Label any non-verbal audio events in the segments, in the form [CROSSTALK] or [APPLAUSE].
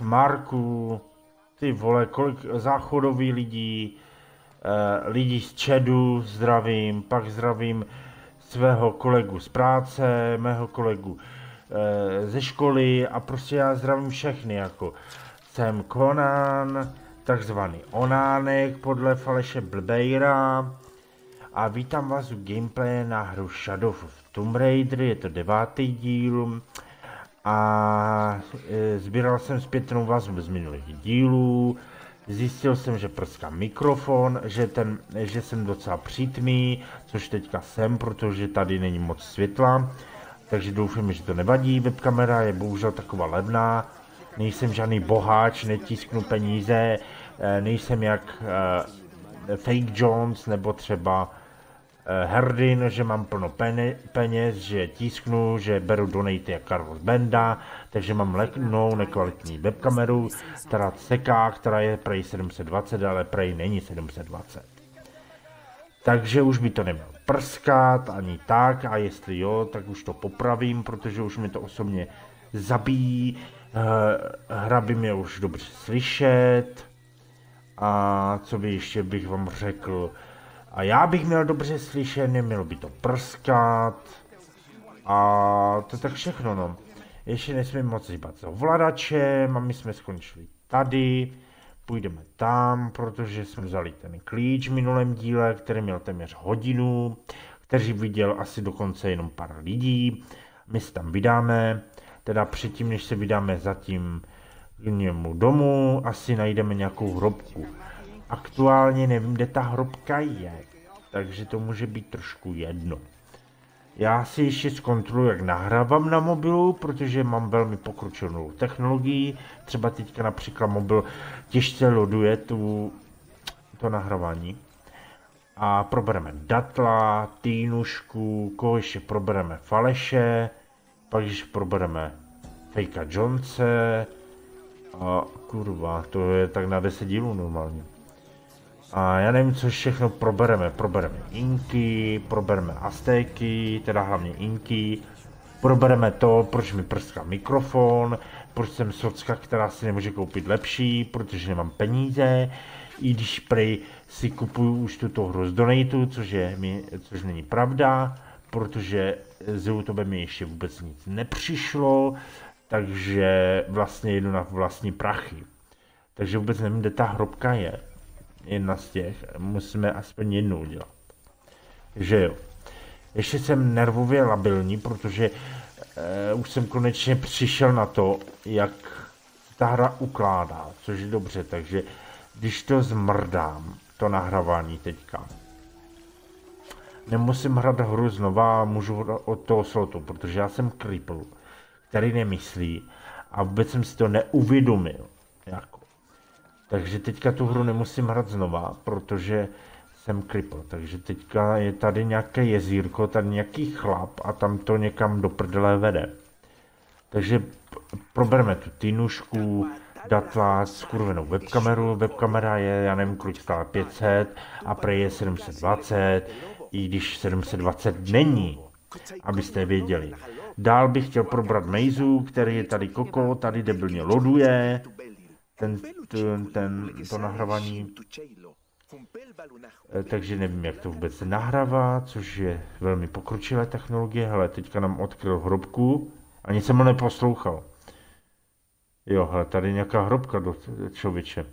Marku, ty vole, kolik záchodový lidí, eh, lidí z Čedu zdravím, pak zdravím svého kolegu z práce, mého kolegu eh, ze školy a prostě já zdravím všechny, jako jsem Conan, takzvaný Onánek podle Faleše Blbejra a vítám vás u gameplaye na hru Shadow of Tomb Raider, je to devátý díl a e, sbíral jsem zpětnou vazbu z minulých dílů, zjistil jsem, že prská mikrofon, že, ten, že jsem docela přítmý, což teďka jsem, protože tady není moc světla, takže doufám, že to nevadí, webkamera je bohužel taková levná, nejsem žádný boháč, netisknu peníze, e, nejsem jak e, Fake Jones nebo třeba hrdin, že mám plno peněz, že tisknu, že beru donaty jak Carlos Benda, takže mám leknou nekvalitní webkameru, která seká, která je prej 720, ale prej není 720. Takže už by to neměl prskat ani tak a jestli jo, tak už to popravím, protože už mi to osobně zabíjí, eh, hra by mě už dobře slyšet. A co by ještě bych vám řekl, a já bych měl dobře slyšet, nemělo by to prskat. A to tak všechno, no. Ještě nesmím moc hýbat s ovladačem a my jsme skončili tady. Půjdeme tam, protože jsme vzali ten klíč v minulém díle, který měl téměř hodinu, který viděl asi dokonce jenom pár lidí. My se tam vydáme, teda předtím, než se vydáme zatím k němu domů, asi najdeme nějakou hrobku. Aktuálně nevím, kde ta hrobka je, takže to může být trošku jedno. Já si ještě zkontroluji, jak nahrávám na mobilu, protože mám velmi pokročenou technologii. Třeba teďka například mobil těžce loduje tu, to nahrávání. A probereme datla, týnušku, koho ještě probereme faleše, pak ještě probereme Fejka Jonese a kurva, to je tak na 10 dílů normálně. A já nevím, co všechno probereme. Probereme inky, probereme aztéky, teda hlavně inky. Probereme to, proč mi prská mikrofon, proč jsem socka, která si nemůže koupit lepší, protože nemám peníze. I když prej si kupuju už tuto hru z Donatu, což, je, což není pravda, protože z YouTube mi ještě vůbec nic nepřišlo, takže vlastně jedu na vlastní prachy. Takže vůbec nevím, kde ta hrobka je jedna z těch, musíme aspoň jednu udělat. Že jo. Ještě jsem nervově labilní, protože uh, už jsem konečně přišel na to, jak ta hra ukládá, což je dobře, takže když to zmrdám, to nahrávání teďka, nemusím hrát hru znova a můžu od toho slotu, protože já jsem kripl, který nemyslí a vůbec jsem si to neuvědomil. Jako. Takže teďka tu hru nemusím hrát znova, protože jsem kripl. Takže teďka je tady nějaké jezírko, tady nějaký chlap a tam to někam do prdele vede. Takže probereme tu týnušku, datla s kurvenou webkameru. Webkamera je, já nevím, kolik stále 500 a prej je 720, i když 720 není, abyste věděli. Dál bych chtěl probrat Meizu, který je tady koko, tady debilně loduje, ten, ten, ten, to nahrávání, eh, takže nevím, jak to vůbec nahrává, což je velmi pokročilé technologie. Hele, teďka nám odkryl hrobku, ani jsem ho neposlouchal. Jo, hele, tady nějaká hrobka do člověče.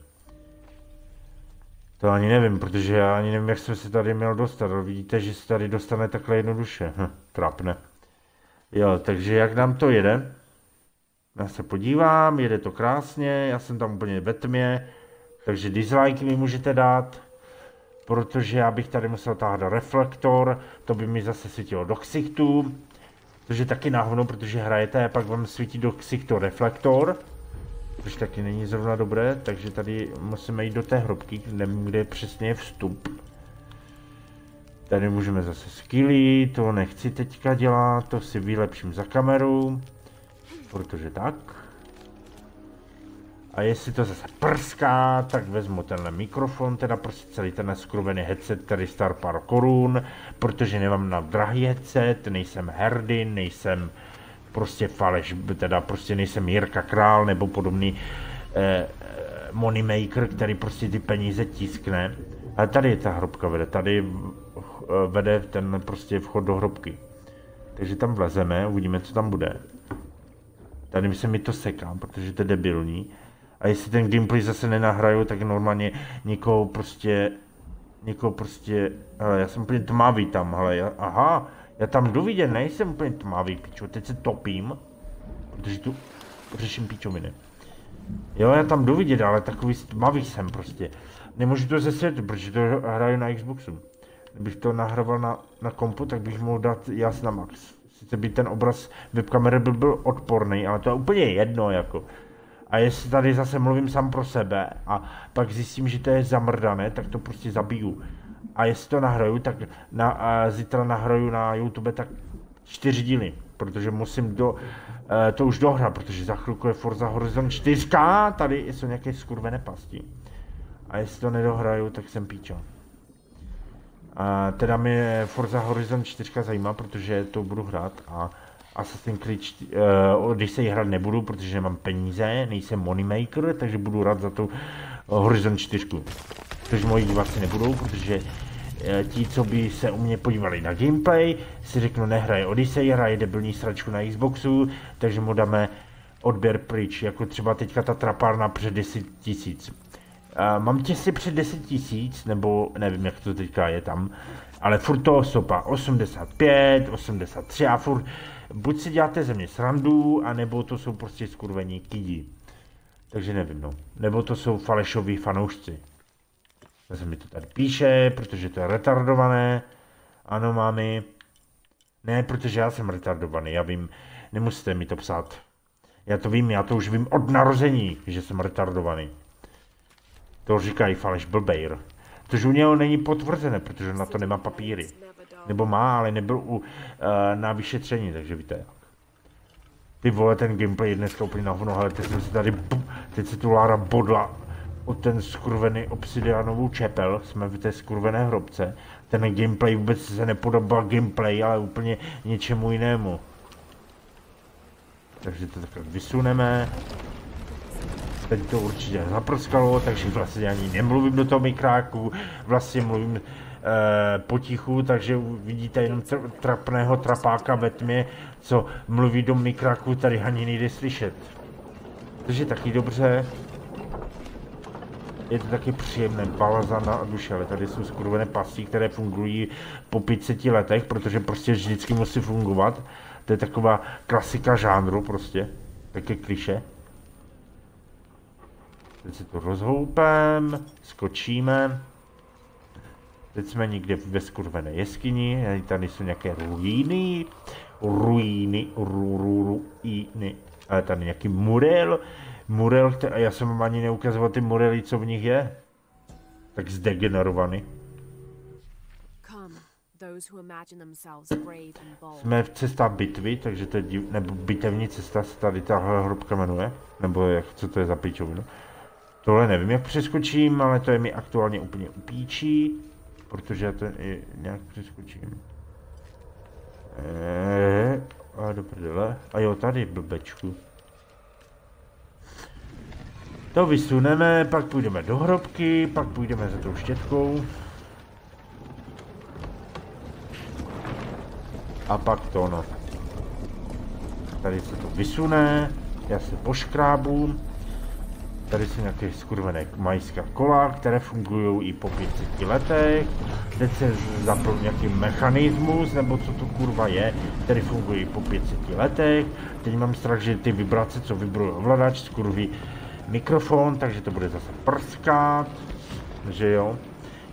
To ani nevím, protože já ani nevím, jak jsem se tady měl dostat. Vidíte, že se tady dostane takhle jednoduše. Hm, trapne. Jo, takže jak nám to jede? Já se podívám, jede to krásně, já jsem tam úplně ve tmě, takže dislike mi můžete dát, protože já bych tady musel táhat reflektor, to by mi zase svítilo do ksichtu, je taky náhodou, protože hrajete a pak vám svítí do ksichtu reflektor, což taky není zrovna dobré, takže tady musíme jít do té hrobky, nevím, kde je přesně vstup. Tady můžeme zase skilly, to nechci teďka dělat, to si vylepším za kameru protože tak. A jestli to zase prská, tak vezmu tenhle mikrofon, teda prostě celý ten skruvený headset, který star pár korun, protože nemám na drahý headset, nejsem herdin, nejsem prostě faleš, teda prostě nejsem Jirka Král nebo podobný eh, moneymaker, který prostě ty peníze tiskne. Ale tady je ta hrobka vede, tady eh, vede ten prostě vchod do hrobky. Takže tam vlezeme, uvidíme, co tam bude. Tady se mi to sekám, protože to je debilní. A jestli ten gameplay zase nenahraju, tak normálně někoho prostě, někoho prostě, hele, já jsem úplně tmavý tam, hele, já, aha, já tam jdu vidět, nejsem úplně tmavý, pičo, teď se topím, protože tu řeším pičoviny. Jo, já tam jdu vidět, ale takový tmavý jsem prostě. Nemůžu to zesvětlit, protože to hraju na Xboxu. Kdybych to nahrával na, na kompu, tak bych mohl dát jas na max. Sice by ten obraz webkamery byl, byl odporný, ale to je úplně jedno, jako. A jestli tady zase mluvím sám pro sebe a pak zjistím, že to je zamrdané, tak to prostě zabiju. A jestli to nahraju, tak na, a zítra nahraju na YouTube tak čtyři díly, protože musím do, e, to už dohrát, protože za chvilku je Forza Horizon 4, tady jsou nějaké skurvené pasti. A jestli to nedohraju, tak jsem píčo. A teda mě Forza Horizon 4 zajímá, protože to budu hrát a Assassin's Creed, uh, když se jí hrát nebudu, protože nemám peníze, nejsem moneymaker, takže budu rád za tu Horizon 4. Což moji diváci nebudou, protože uh, ti, co by se u mě podívali na gameplay, si řeknu, nehraje Odyssey, hraje debilní sračku na Xboxu, takže mu dáme odběr pryč, jako třeba teďka ta trapárna před 10 tisíc. Uh, mám těsně před 10 tisíc, nebo nevím, jak to teďka je tam, ale furt to stopa 85, 83 a furt buď si děláte ze mě srandu, anebo to jsou prostě skurvení kidi. Takže nevím, no. Nebo to jsou falešoví fanoušci. Zase mi to tady píše, protože to je retardované. Ano, mámy. Ne, protože já jsem retardovaný, já vím, nemusíte mi to psát. Já to vím, já to už vím od narození, že jsem retardovaný. To říkají faleš blbejr. Což u něho není potvrzené, protože na to nemá papíry. Nebo má, ale nebyl u, uh, na vyšetření, takže víte jak. Ty vole, ten gameplay je dneska úplně na hovno, ale teď jsem si tady, teď se tu Lára bodla o ten skurvený obsidianovou čepel, jsme v té skurvené hrobce. Ten gameplay vůbec se nepodobal gameplay, ale úplně něčemu jinému. Takže to takhle vysuneme. Teď to určitě zaprskalo, takže vlastně ani nemluvím do toho mikráku, vlastně mluvím Eh, potichu, takže vidíte jenom tr- trapného trapáka ve tmě, co mluví do mikraku, tady ani nejde slyšet. Takže taky dobře. Je to taky příjemné, balaza na duše, ale tady jsou skurvené pasti, které fungují po 500 letech, protože prostě vždycky musí fungovat. To je taková klasika žánru prostě, také kliše. Teď si to rozhoupem, skočíme. Teď jsme někde ve skurvené jeskyni, tady jsou nějaké ruíny, ruíny, ru, ru, ruíny, ale tady nějaký murel, murel, který, já jsem vám ani neukazoval ty murely, co v nich je, tak zdegenerovaný. Jsme v cesta bitvy, takže to je div, nebo bitevní cesta se tady tahle hrobka jmenuje, nebo jak, co to je za píčovinu. Tohle nevím, jak přeskočím, ale to je mi aktuálně úplně upíčí protože já to i nějak přeskočím. Eee, a do prdele. A jo, tady blbečku. To vysuneme, pak půjdeme do hrobky, pak půjdeme za tou štětkou. A pak to no. Tady se to vysune, já se poškrábu. Tady jsou nějaké skurvené majská kola, které fungují i po 500 letech. Teď se zapl nějaký mechanismus, nebo co to kurva je, který funguje po 500 letech. Teď mám strach, že ty vibrace, co vibrují ovladač, skurví mikrofon, takže to bude zase prskat, že jo.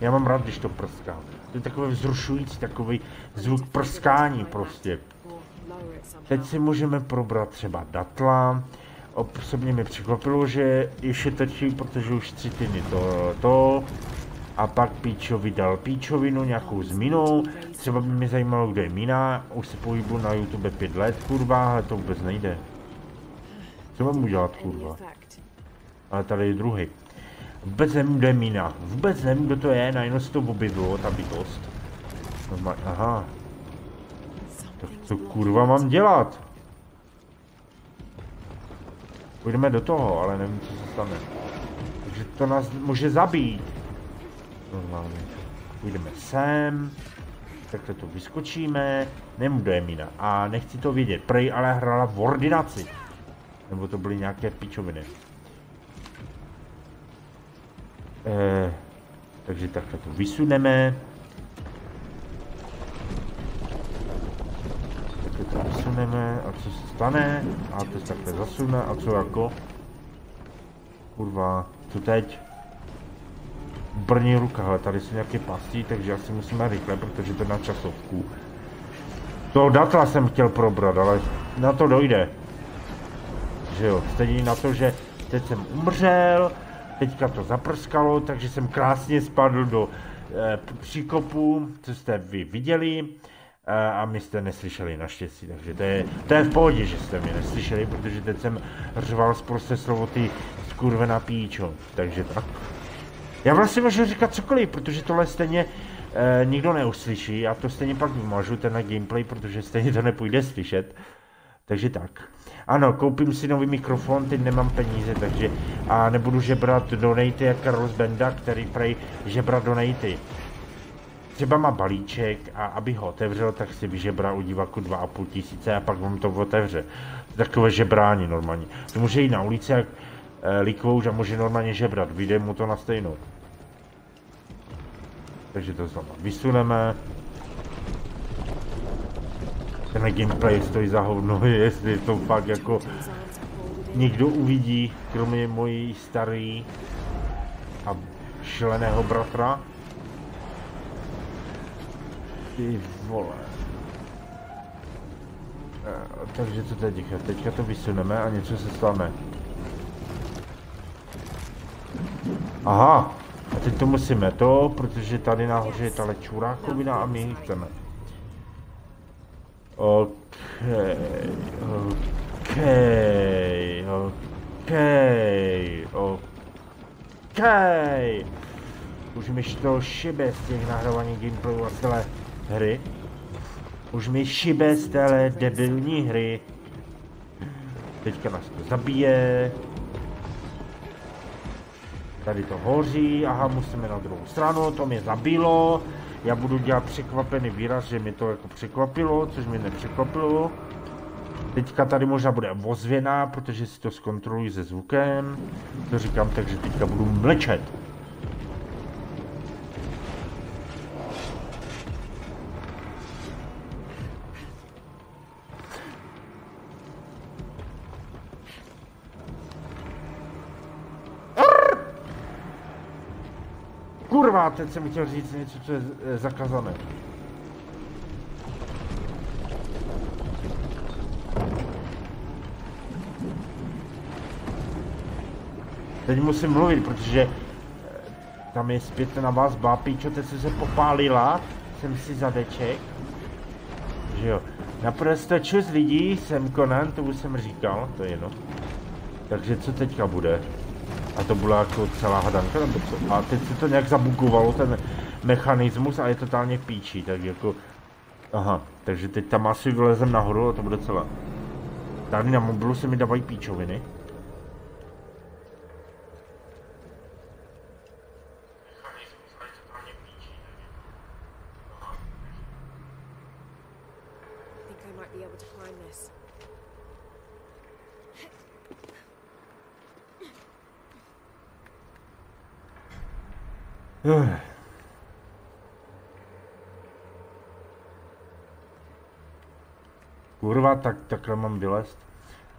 Já mám rád, když to prská. To je takový vzrušující, takový zvuk prskání prostě. Teď si můžeme probrat třeba datla, osobně mi překvapilo, že ještě točí, protože už tři týdny to, to a pak Píčovi dal Píčovinu, nějakou s minou, třeba by mě zajímalo, kdo je Mina, už se pohybu na YouTube pět let, kurva, ale to vůbec nejde. Co mám udělat, kurva? Ale tady je druhý. Vůbec nevím, kdo je Mina, vůbec nevím, kdo to je, najednou se to objevilo, ta bytost. Aha. Tak co kurva mám dělat? Půjdeme do toho, ale nevím, co se stane. Takže to nás může zabít. Normálně. Půjdeme sem. Takhle to vyskočíme. Nemu do Emina. A nechci to vidět. Prej ale hrála v ordinaci. Nebo to byly nějaké pičoviny. Eh, takže takhle to vysuneme. To vysuneme. A co se stane? A to se takhle zasune. A co jako? Kurva, co teď? Brní ruka, ale tady jsou nějaké pastí, takže asi musíme rychle, protože to je na časovku. To datla jsem chtěl probrat, ale na to dojde. Že jo, stejně na to, že teď jsem umřel, teďka to zaprskalo, takže jsem krásně spadl do e, příkopu, co jste vy viděli e, a my jste neslyšeli naštěstí, takže to je, to je v pohodě, že jste mě neslyšeli, protože teď jsem řval zprostě slovo ty skurvená píčo, takže tak. Já vlastně můžu říkat cokoliv, protože tohle stejně e, nikdo neuslyší, já to stejně pak vymažu, ten na gameplay, protože stejně to nepůjde slyšet, takže tak. Ano, koupím si nový mikrofon, teď nemám peníze, takže a nebudu žebrat donaty jak Carlos Benda, který prej žebrat donaty. Třeba má balíček a aby ho otevřel, tak si vyžebrá u diváku 2,5 tisíce a pak vám to otevře. Takové žebrání normálně. To může jít na ulici jak e, likvouž a může normálně žebrat, vyjde mu to na stejnou. Takže to znovu vysuneme. Ten gameplay stojí za hovno, [LAUGHS] jestli to fakt jako někdo uvidí, kromě mojí starý a šleného bratra. Ty vole. Takže co teďka? Teďka to vysuneme a něco se stane. Aha, a teď to musíme to, protože tady nahoře je ta lečůrákovina a my ji chceme. OK, OK, OK, OK. Už mi to šibe z těch nahrávání gameplayů a celé hry. Už mi šibe z téhle debilní hry. Teďka nás to zabije. Tady to hoří, aha, musíme na druhou stranu, to mě zabilo. Já budu dělat překvapený výraz, že mi to jako překvapilo, což mi nepřekvapilo. Teďka tady možná bude ozvěna, protože si to zkontroluji se zvukem. To říkám, takže teďka budu mlčet. Kurva, teď jsem chtěl říct něco, co je zakazané. Teď musím mluvit, protože e, tam je zpětná vazba, píčo, teď jsem se popálila, jsem si zadeček, že jo. Naprosto čus lidí, jsem Conan, to už jsem říkal, to je jedno. Takže co teďka bude? A to byla jako celá hadanka, nebo co? A teď se to nějak zabugovalo, ten mechanismus a je totálně píčí, tak jako... Aha, takže teď tam asi vylezem nahoru a to bude celé. Tady na mobilu se mi dávají píčoviny. [SIGHS] Kurva, tak takhle mám vylézt.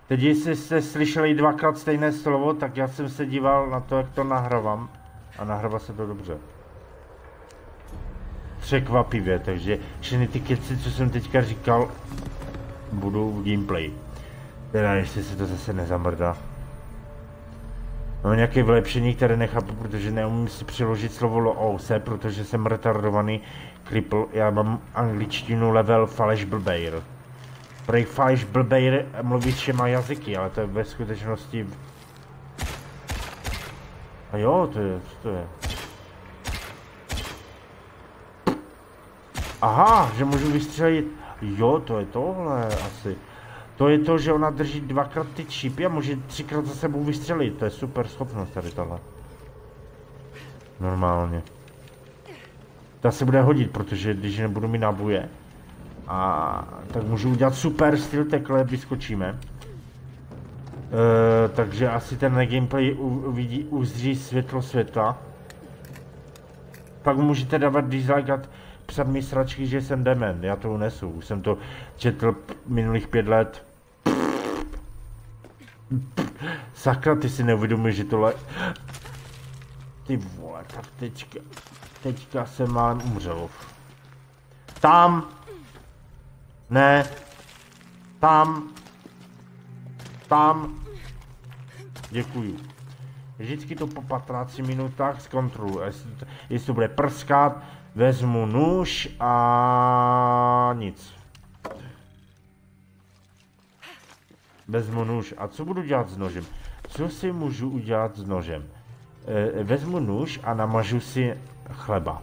Teď, jestli jste slyšeli dvakrát stejné slovo, tak já jsem se díval na to, jak to nahrávám. A nahrává se to dobře. Překvapivě, takže všechny ty keci, co jsem teďka říkal, budou v gameplay. Teda, jestli se to zase nezamrdá. Mám nějaké vylepšení, které nechápu, protože neumím si přeložit slovo loose, protože jsem retardovaný kripl. Já mám angličtinu level faleš blbejr. Prej faleš blbejr mluví všema jazyky, ale to je ve skutečnosti... A jo, to je, co to je? Aha, že můžu vystřelit... Jo, to je tohle asi. To je to, že ona drží dvakrát ty čípy a může třikrát za sebou vystřelit. To je super schopnost tady tohle. Normálně. Ta se bude hodit, protože když nebudu mít náboje, a tak můžu udělat super styl tekle, vyskočíme. E, takže asi ten gameplay uvidí, uzří světlo světla. Pak můžete dávat dislike a psat mi sračky, že jsem demen. Já to unesu. Už jsem to četl minulých pět let. Sakra, ty si neuvědomuješ, že tohle... Ty vole, tak teďka... Teďka se mám umřel. Tam! Ne. Tam. Tam. Děkuju. Vždycky to po 15 minutách zkontroluji. Jestli, jestli to bude prskat, vezmu nůž a nic. Vezmu nůž. A co budu dělat s nožem? Co si můžu udělat s nožem? E, vezmu nůž a namažu si chleba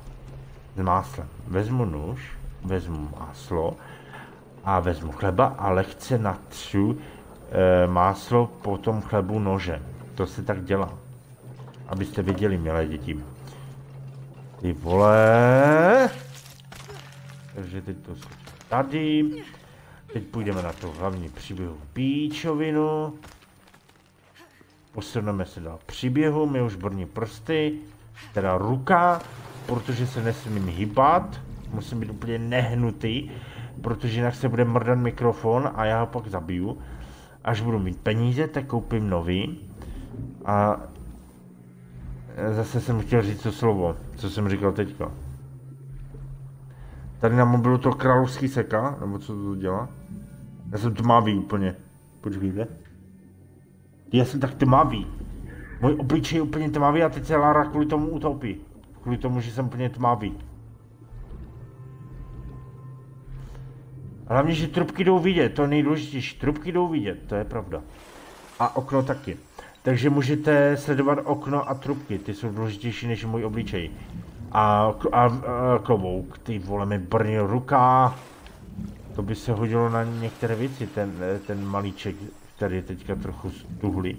s máslem. Vezmu nůž, vezmu máslo a vezmu chleba a lehce natřu e, máslo po tom chlebu nožem. To se tak dělá. Abyste věděli, milé děti. Ty vole. Takže teď to tady. Teď půjdeme na to hlavní příběhu píčovinu. Posuneme se do příběhu, my už brní prsty, teda ruka, protože se nesmím hýbat, musím být úplně nehnutý, protože jinak se bude mrdat mikrofon a já ho pak zabiju. Až budu mít peníze, tak koupím nový. A zase jsem chtěl říct to slovo, co jsem říkal teďka. Tady na mobilu to královský seka, nebo co to dělá? Já jsem tmavý úplně. Počkejte. Já jsem tak tmavý. Můj obličej je úplně tmavý a teď se Lara kvůli tomu utopí. Kvůli tomu, že jsem úplně tmavý. Hlavně, že trubky jdou vidět, to je nejdůležitější. Trubky jdou vidět, to je pravda. A okno taky. Takže můžete sledovat okno a trubky, ty jsou důležitější než můj obličej. A, a, a klobouk, ty vole, mi brnil ruka. To by se hodilo na některé věci, ten, ten malíček, který je teďka trochu stuhlý.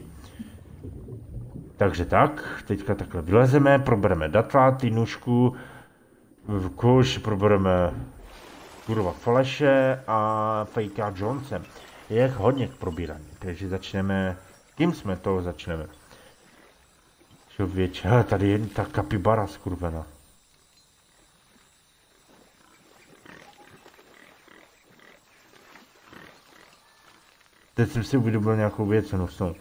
Takže tak, teďka takhle vylezeme, probereme data, ty nůžku, koš, probereme kurva Fleše a Fejka Jonese. Je hodně k probírání, takže začneme, kým jsme to začneme? Člověče, tady je ta kapibara skurvená. Teď jsem si uvědomil nějakou věc nosnou.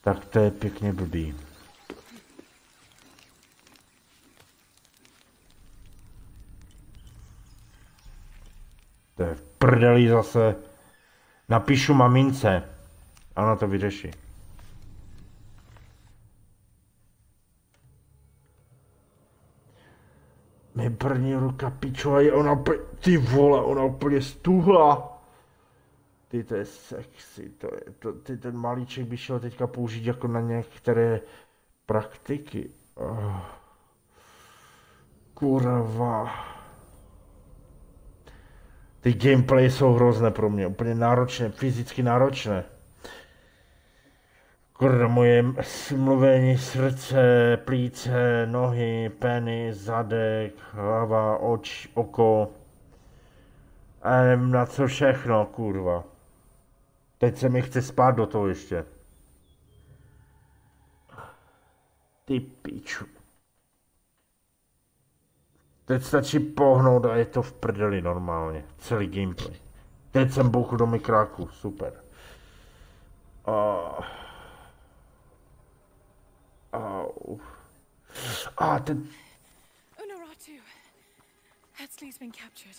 Tak to je pěkně blbý. To je v prdeli zase. Napíšu mamince. Ona to vyřeší. Mi brní ruka pičo a je ona ty vole, ona úplně stuhla. Ty to je sexy, to je, to, ty ten malíček by šel teďka použít jako na některé praktiky. Oh. Kurva. Ty gameplay jsou hrozné pro mě, úplně náročné, fyzicky náročné. Kurva, moje mluvení srdce, plíce, nohy, penis, zadek, hlava, oč, oko. A nevím na co všechno, kurva. Teď se mi chce spát do toho ještě. Ty piču. Teď stačí pohnout a je to v prdeli normálně. Celý gameplay. Teď jsem bouchl do mikráku, super. Oh. Au. Ah, ten... Unaratu. Hetzley's been captured.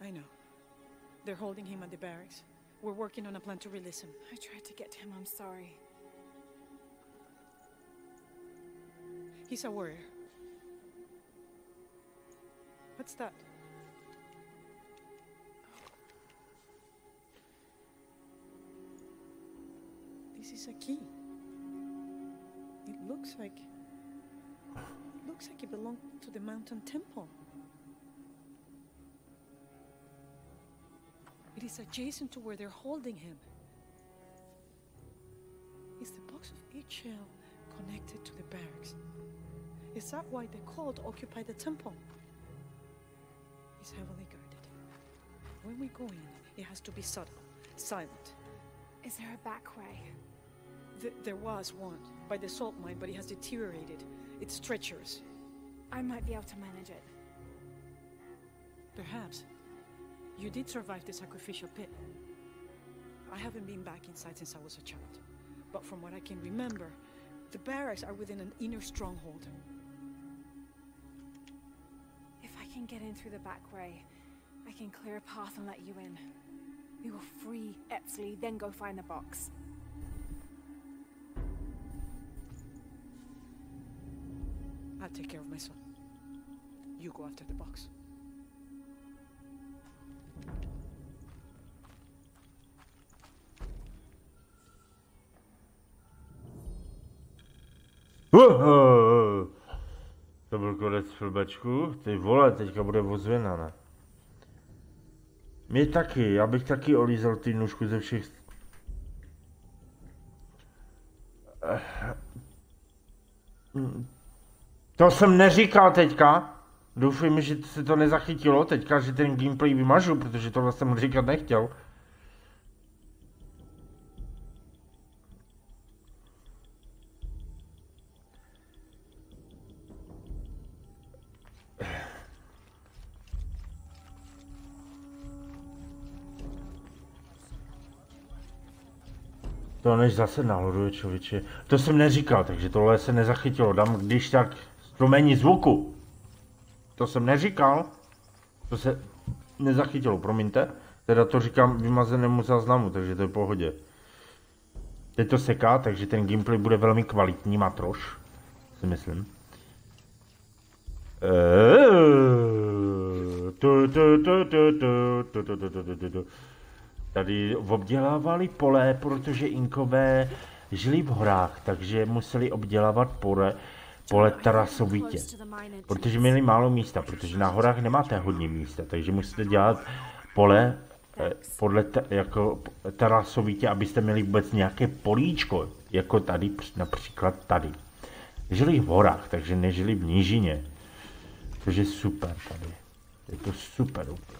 I know. They're holding him at the barracks. We're working on a plan to release him. I tried to get to him, I'm sorry. He's a warrior. What's that? This is a key. It looks like. It looks like it belonged to the mountain temple. It is adjacent to where they're holding him. Is the box of HL connected to the barracks? Is that why the cult occupied the temple? It's heavily guarded. When we go in, it has to be subtle, silent. Is there a back way? Th- there was one by the salt mine, but it has deteriorated. It's treacherous. I might be able to manage it. Perhaps. You did survive the sacrificial pit. I haven't been back inside since I was a child. But from what I can remember, the barracks are within an inner stronghold. If I can get in through the back way, I can clear a path and let you in. We will free Epsley, then go find the box. I'll take care of my son. You go after the box. Filmečku. Ty vole, teďka bude ozvěna, ne? Mě taky, já bych taky olízal ty nůžku ze všech... To jsem neříkal teďka. Doufám, že se to nezachytilo teďka, že ten gameplay vymažu, protože tohle jsem říkat nechtěl. To než zase nahloduje člověče. To jsem neříkal, takže tohle se nezachytilo. Dám když tak znamení zvuku. To jsem neříkal. To se nezachytilo, promiňte. Teda to říkám vymazenému záznamu, takže to je v pohodě. Teď to seká, takže ten gameplay bude velmi kvalitní, matroš. Si myslím. Tu. Tady obdělávali pole, protože Inkové žili v horách, takže museli obdělávat pole, pole terasovitě. Protože měli málo místa, protože na horách nemáte hodně místa, takže musíte dělat pole eh, podle te, jako terasovitě, abyste měli vůbec nějaké políčko, jako tady, například tady. Žili v horách, takže nežili v nížině. Což je super tady. Je to super úplně.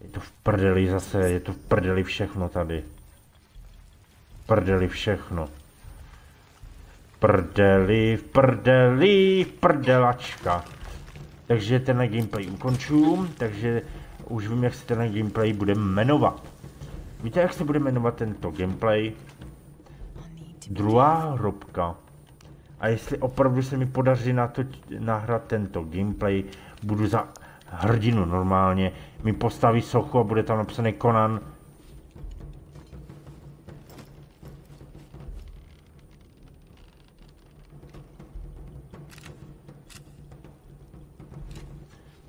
Je to v prdeli zase, je to v prdeli všechno tady. V prdeli všechno. V prdeli, v prdeli, v prdelačka. Takže tenhle gameplay ukončím, takže už vím, jak se tenhle gameplay bude jmenovat. Víte, jak se bude jmenovat tento gameplay? Druhá hrobka. A jestli opravdu se mi podaří na to nahrát tento gameplay, budu za hrdinu normálně, mi postaví sochu a bude tam napsaný Conan.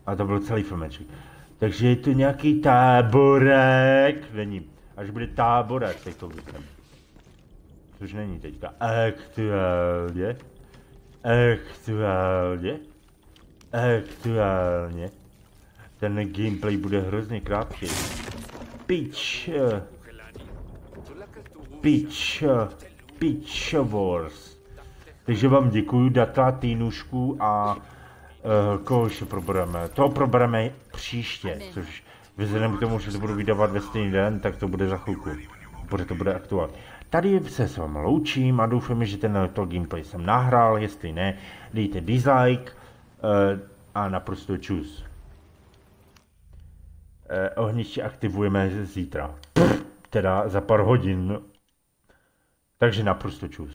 A to byl celý filmeček. Takže je to nějaký táborek, není, až bude táborek, tak to vypadá. Což není teďka aktuálně. Aktuálně. Aktuálně. Ten gameplay bude hrozně krátký. Pitch. Pitch. Pitch Wars. Takže vám děkuji, data, týnušku a uh, koho ještě probereme. To probereme příště, což vzhledem k tomu, že to budu vydávat ve stejný den, tak to bude za chvilku. Protože to bude aktuální. Tady se s vámi loučím a doufám, že ten to gameplay jsem nahrál, jestli ne, dejte dislike uh, a naprosto čus. Uh, ohniště aktivujeme zítra, Pff, teda za pár hodin, takže naprosto čus.